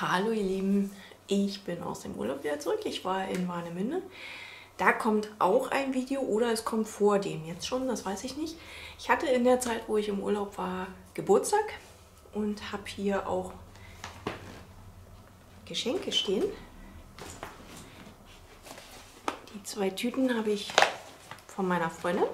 Hallo ihr Lieben, ich bin aus dem Urlaub wieder zurück. Ich war in Warnemünde. Da kommt auch ein Video oder es kommt vor dem jetzt schon, das weiß ich nicht. Ich hatte in der Zeit, wo ich im Urlaub war, Geburtstag und habe hier auch Geschenke stehen. Die zwei Tüten habe ich von meiner Freundin.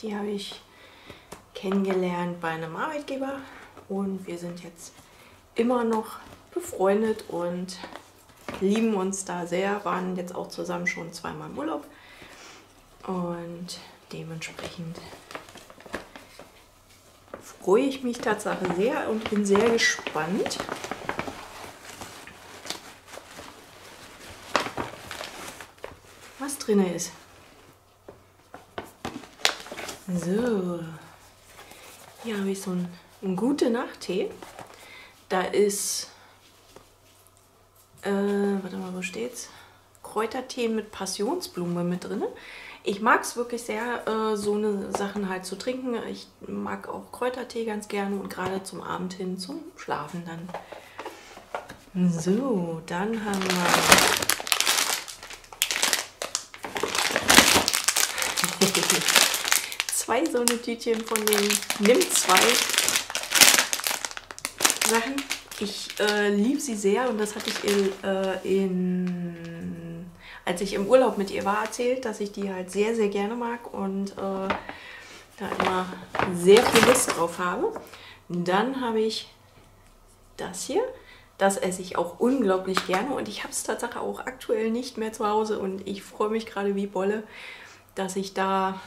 Die habe ich kennengelernt bei einem Arbeitgeber und wir sind jetzt immer noch befreundet und lieben uns da sehr, waren jetzt auch zusammen schon zweimal im Urlaub und dementsprechend freue ich mich tatsächlich sehr und bin sehr gespannt. was drin ist. So, hier habe ich so einen, einen gute Nacht-Tee. Da ist, äh, warte mal, wo steht's? Kräutertee mit Passionsblume mit drin. Ich mag es wirklich sehr, äh, so eine Sachen halt zu trinken. Ich mag auch Kräutertee ganz gerne und gerade zum Abend hin zum Schlafen dann. So, dann haben wir zwei so eine Tütchen von den Nimm zwei Sachen. Ich äh, liebe sie sehr und das hatte ich in, äh, in, als ich im Urlaub mit ihr war, erzählt, dass ich die halt sehr, sehr gerne mag und äh, da immer sehr viel Lust drauf habe. Dann habe ich das hier. Das esse ich auch unglaublich gerne und ich habe es tatsächlich auch aktuell nicht mehr zu Hause und ich freue mich gerade wie Bolle, dass ich da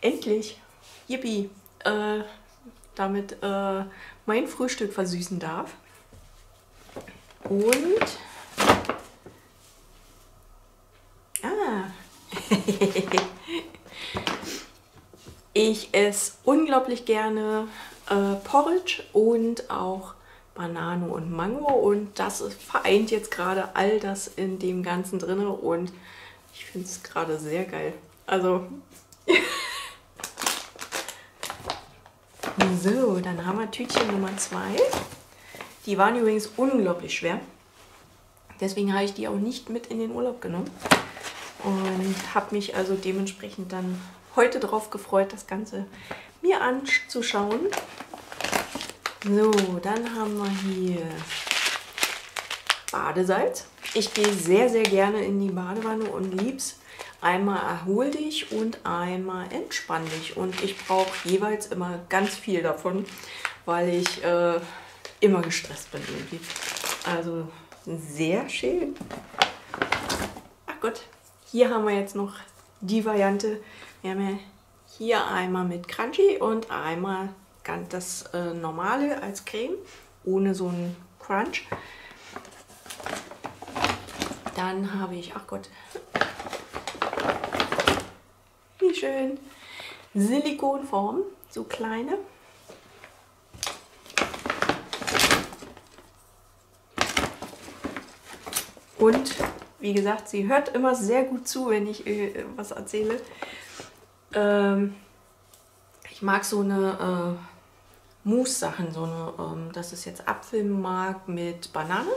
endlich, yippie, äh, damit äh, mein Frühstück versüßen darf. Und ah, ich esse unglaublich gerne äh, Porridge und auch Banane und Mango und das vereint jetzt gerade all das in dem Ganzen drin und ich finde es gerade sehr geil. Also So, dann haben wir Tütchen Nummer 2. Die waren übrigens unglaublich schwer. Deswegen habe ich die auch nicht mit in den Urlaub genommen. Und habe mich also dementsprechend dann heute darauf gefreut, das Ganze mir anzuschauen. So, dann haben wir hier Badesalz. Ich gehe sehr, sehr gerne in die Badewanne und lieb's, Einmal erhol dich und einmal entspann dich. Und ich brauche jeweils immer ganz viel davon, weil ich äh, immer gestresst bin irgendwie. Also sehr schön. Ach Gott, hier haben wir jetzt noch die Variante. Wir haben ja hier einmal mit Crunchy und einmal ganz das äh, normale als Creme, ohne so einen Crunch. Dann habe ich, ach Gott, schön. Silikonform, so kleine. Und wie gesagt, sie hört immer sehr gut zu, wenn ich äh, was erzähle. Ähm, ich mag so eine äh, Mousse-Sachen, so eine, ähm, das ist jetzt Apfelmark mit Banane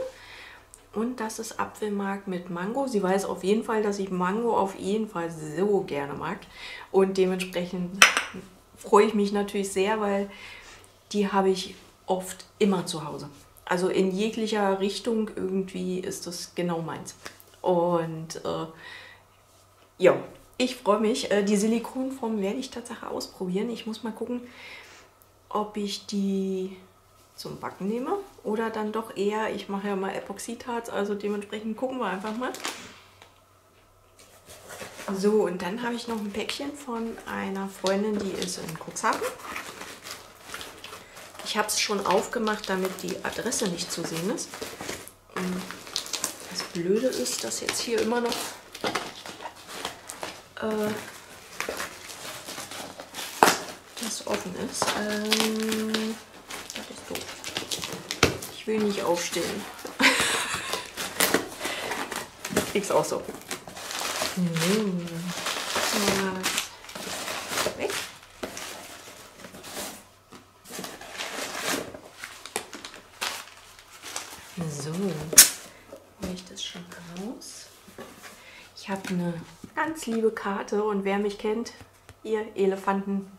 und das ist Apfelmark mit Mango. Sie weiß auf jeden Fall, dass ich Mango auf jeden Fall so gerne mag. Und dementsprechend freue ich mich natürlich sehr, weil die habe ich oft immer zu Hause. Also in jeglicher Richtung irgendwie ist das genau meins. Und äh, ja, ich freue mich. Äh, die Silikonform werde ich tatsächlich ausprobieren. Ich muss mal gucken, ob ich die zum Backen nehme oder dann doch eher, ich mache ja mal Epoxidharz, also dementsprechend gucken wir einfach mal. So, und dann habe ich noch ein Päckchen von einer Freundin, die ist in Cuxhaven. Ich habe es schon aufgemacht, damit die Adresse nicht zu sehen ist. Das Blöde ist, dass jetzt hier immer noch äh, das offen ist. Ähm, will nicht aufstehen. Ich krieg's auch so. Mhm. So, weg. So, nehme ich das schon raus. Ich habe eine ganz liebe Karte und wer mich kennt, ihr Elefanten,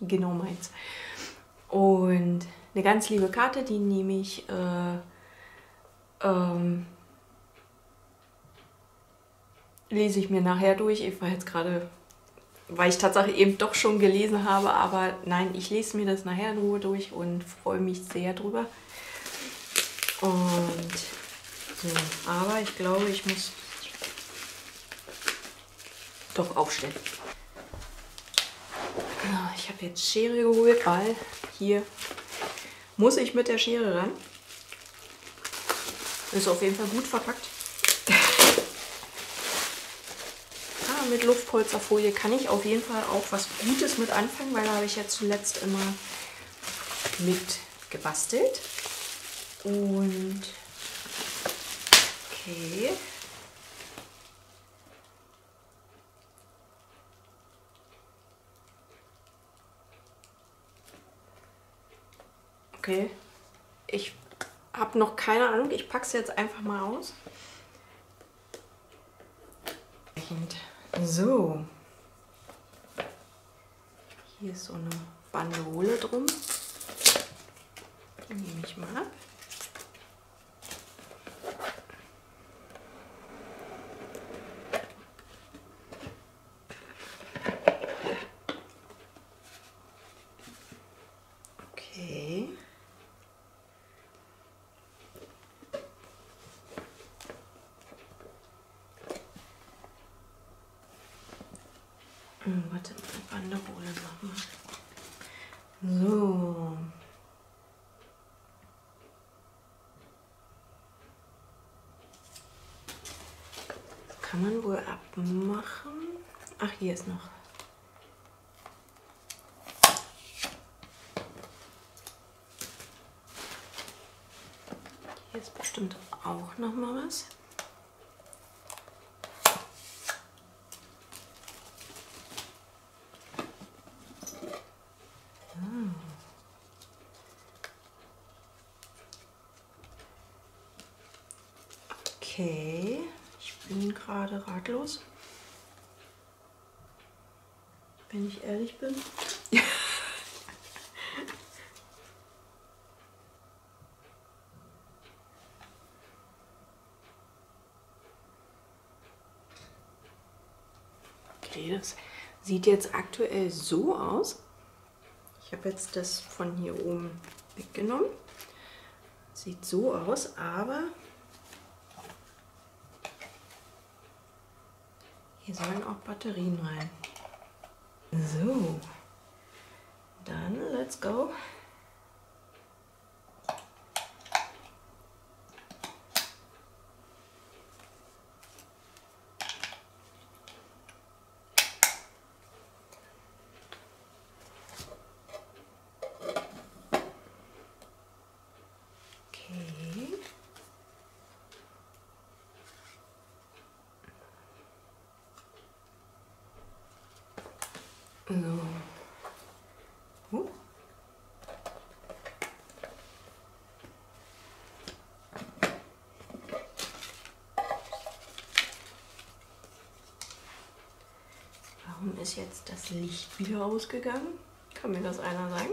genau meins. Und eine ganz liebe Karte, die nehme ich äh, ähm, lese ich mir nachher durch. Ich war jetzt gerade, weil ich tatsächlich eben doch schon gelesen habe, aber nein, ich lese mir das nachher in Ruhe durch und freue mich sehr drüber. Und so, aber ich glaube, ich muss doch aufstellen. Ich habe jetzt Schere geholt, weil hier muss ich mit der Schere ran. Ist auf jeden Fall gut verpackt. ah, mit Luftpolsterfolie kann ich auf jeden Fall auch was Gutes mit anfangen, weil da habe ich ja zuletzt immer mit gebastelt. Und okay. Okay. Ich habe noch keine Ahnung. Ich packe es jetzt einfach mal aus. So. Hier ist so eine Bandole drum. Die nehme ich mal ab. Warte, Banderole machen. So. kann man wohl abmachen. Ach, hier ist noch. Hier ist bestimmt auch noch mal was. Okay, ich bin gerade ratlos. Wenn ich ehrlich bin. okay, das sieht jetzt aktuell so aus. Ich habe jetzt das von hier oben weggenommen. Sieht so aus, aber Hier sollen auch Batterien rein. So, dann let's go. So. Huh. Warum ist jetzt das Licht wieder ausgegangen? Kann mir das einer sagen?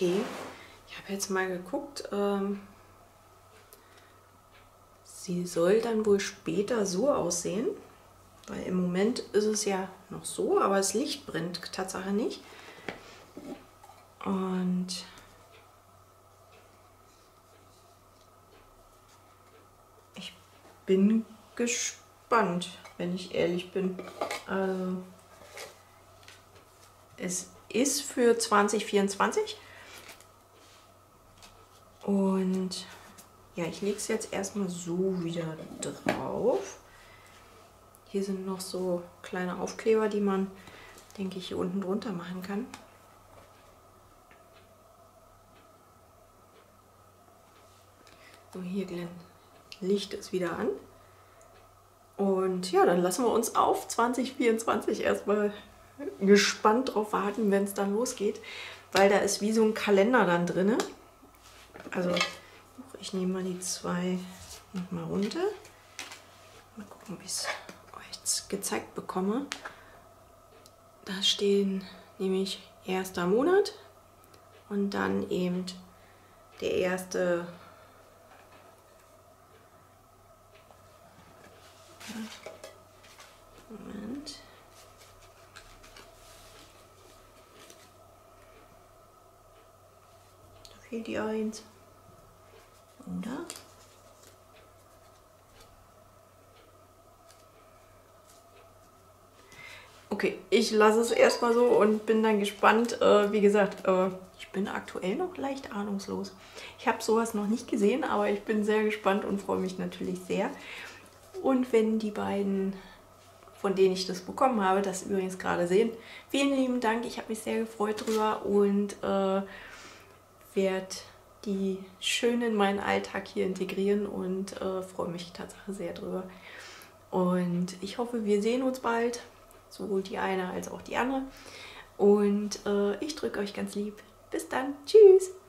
Okay. Ich habe jetzt mal geguckt. Ähm, sie soll dann wohl später so aussehen. Weil im Moment ist es ja noch so, aber das Licht brennt Tatsache nicht. Und ich bin gespannt, wenn ich ehrlich bin. Also, es ist für 2024. Und ja, ich lege es jetzt erstmal so wieder drauf. Hier sind noch so kleine Aufkleber, die man, denke ich, hier unten drunter machen kann. So, hier Glenn, Licht ist wieder an. Und ja, dann lassen wir uns auf 2024 erstmal gespannt drauf warten, wenn es dann losgeht. Weil da ist wie so ein Kalender dann drin. Also ich nehme mal die zwei nochmal runter. Mal gucken, wie ich es euch gezeigt bekomme. Da stehen nämlich erster Monat und dann eben der erste Moment. Da fehlt die Eins. Oder? Okay, ich lasse es erstmal so und bin dann gespannt. Äh, wie gesagt, äh, ich bin aktuell noch leicht ahnungslos. Ich habe sowas noch nicht gesehen, aber ich bin sehr gespannt und freue mich natürlich sehr. Und wenn die beiden, von denen ich das bekommen habe, das übrigens gerade sehen, vielen lieben Dank. Ich habe mich sehr gefreut drüber und äh, werde die schön in meinen Alltag hier integrieren und äh, freue mich tatsächlich sehr drüber. Und ich hoffe, wir sehen uns bald, sowohl die eine als auch die andere. Und äh, ich drücke euch ganz lieb. Bis dann. Tschüss.